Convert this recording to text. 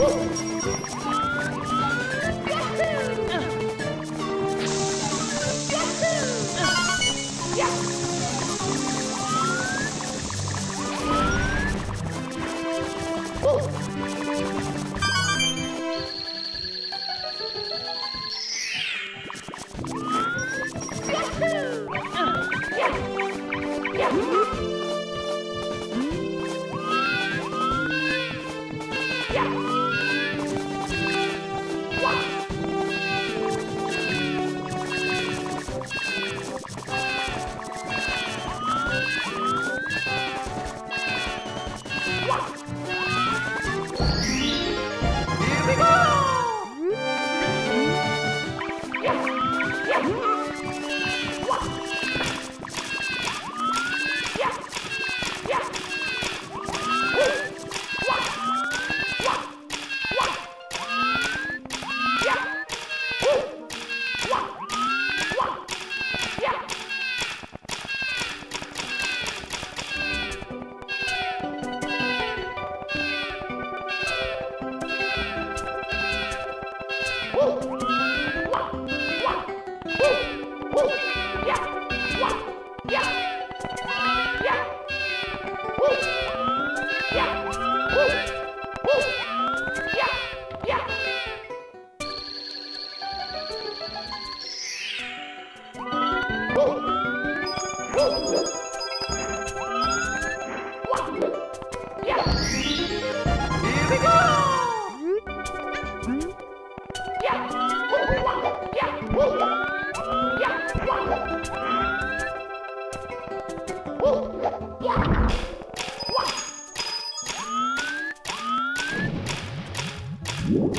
Ooh! Yahoo!